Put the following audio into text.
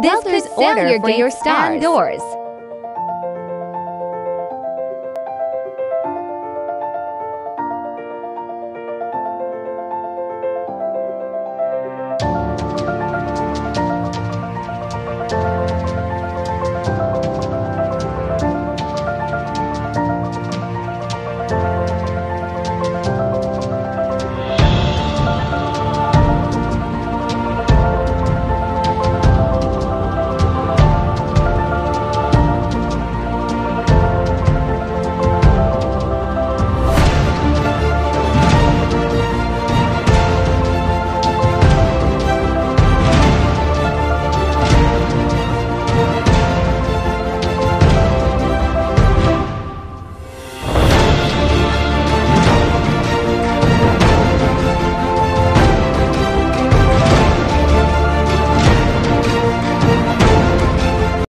This Welcome is order your for your stars. and doors. Thank